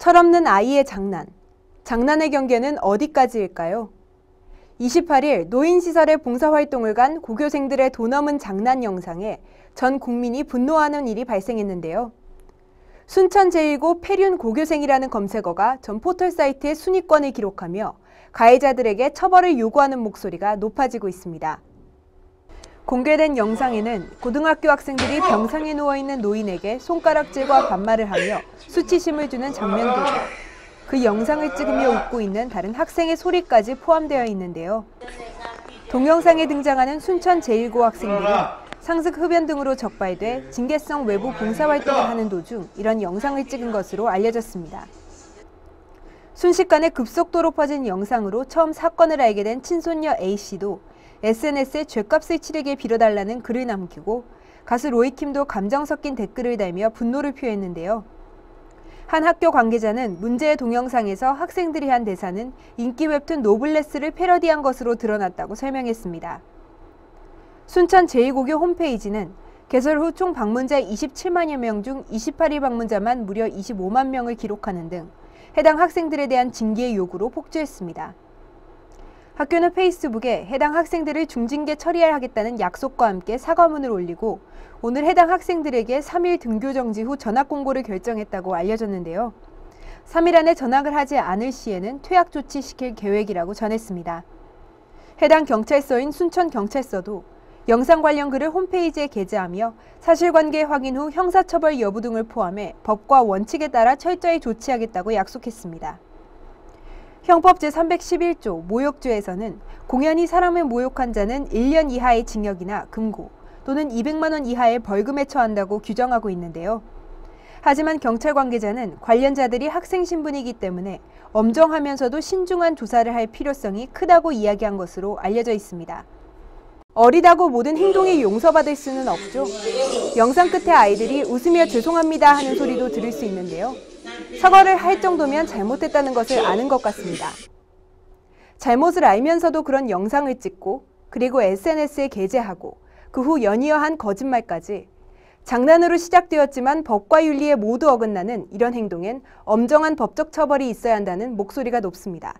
철없는 아이의 장난. 장난의 경계는 어디까지일까요? 28일 노인시설에 봉사활동을 간 고교생들의 돈 없는 장난 영상에 전 국민이 분노하는 일이 발생했는데요. 순천 제1고 폐륜 고교생이라는 검색어가 전 포털 사이트의 순위권을 기록하며 가해자들에게 처벌을 요구하는 목소리가 높아지고 있습니다. 공개된 영상에는 고등학교 학생들이 병상에 누워있는 노인에게 손가락질과 반말을 하며 수치심을 주는 장면들과 그 영상을 찍으며 웃고 있는 다른 학생의 소리까지 포함되어 있는데요. 동영상에 등장하는 순천 제1고 학생들은 상습 흡연 등으로 적발돼 징계성 외부 봉사활동을 하는 도중 이런 영상을 찍은 것으로 알려졌습니다. 순식간에 급속도로 퍼진 영상으로 처음 사건을 알게 된 친손녀 A씨도 SNS에 죗값을 치르게 빌어달라는 글을 남기고 가수 로이킴도 감정 섞인 댓글을 달며 분노를 표했는데요. 한 학교 관계자는 문제의 동영상에서 학생들이 한 대사는 인기 웹툰 노블레스를 패러디한 것으로 드러났다고 설명했습니다. 순천 제2고교 홈페이지는 개설 후 총 방문자 27만여 명 중 28일 방문자만 무려 25만 명을 기록하는 등 해당 학생들에 대한 징계 요구로 폭주했습니다. 학교는 페이스북에 해당 학생들을 중징계 처리하겠다는 약속과 함께 사과문을 올리고 오늘 해당 학생들에게 3일 등교 정지 후 전학 공고를 결정했다고 알려졌는데요. 3일 안에 전학을 하지 않을 시에는 퇴학 조치시킬 계획이라고 전했습니다. 해당 경찰서인 순천경찰서도 영상 관련 글을 홈페이지에 게재하며 사실관계 확인 후 형사처벌 여부 등을 포함해 법과 원칙에 따라 철저히 조치하겠다고 약속했습니다. 형법 제311조 모욕죄에서는 공연히 사람을 모욕한 자는 1년 이하의 징역이나 금고 또는 200만 원 이하의 벌금에 처한다고 규정하고 있는데요. 하지만 경찰 관계자는 관련자들이 학생 신분이기 때문에 엄정하면서도 신중한 조사를 할 필요성이 크다고 이야기한 것으로 알려져 있습니다. 어리다고 모든 행동이 용서받을 수는 없죠. 영상 끝에 아이들이 웃으며 죄송합니다 하는 소리도 들을 수 있는데요. 사과를 할 정도면 잘못했다는 것을 아는 것 같습니다. 잘못을 알면서도 그런 영상을 찍고 그리고 SNS에 게재하고 그 후 연이어 한 거짓말까지 장난으로 시작되었지만 법과 윤리에 모두 어긋나는 이런 행동엔 엄정한 법적 처벌이 있어야 한다는 목소리가 높습니다.